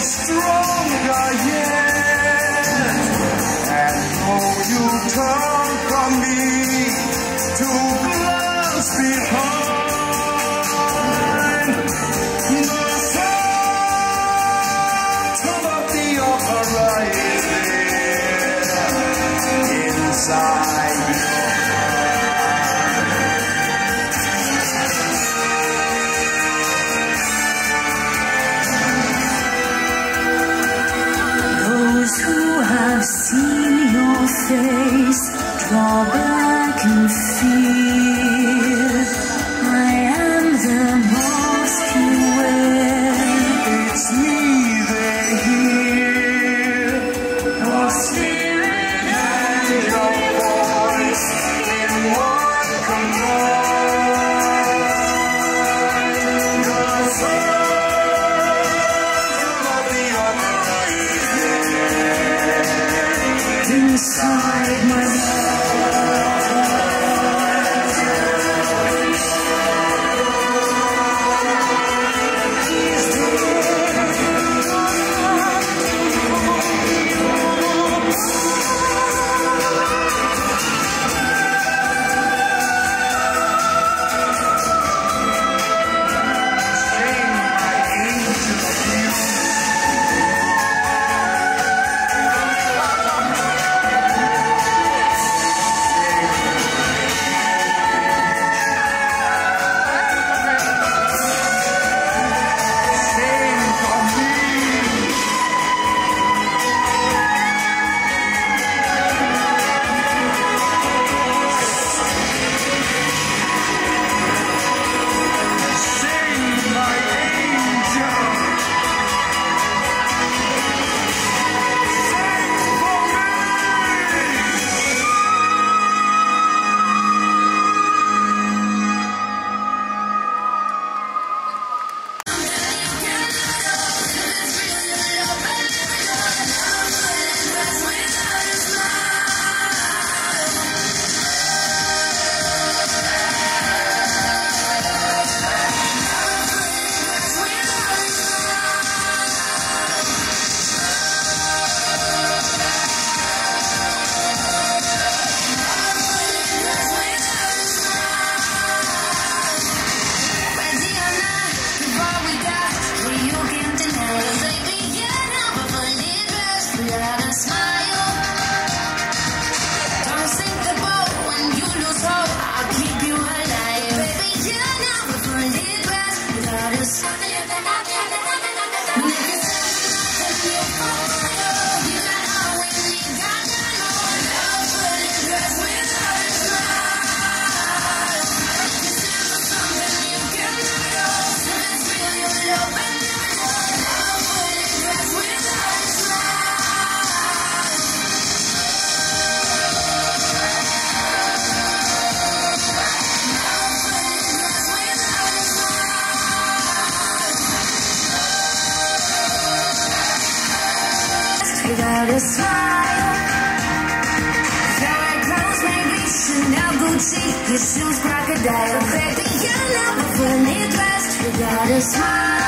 stronger yet. And though you turn from me to glance behind, the sun the inside. out a smile. Dark clothes, maybe Chanel, Gucci, your shoes, crocodile. Baby, you know what we You got a smile.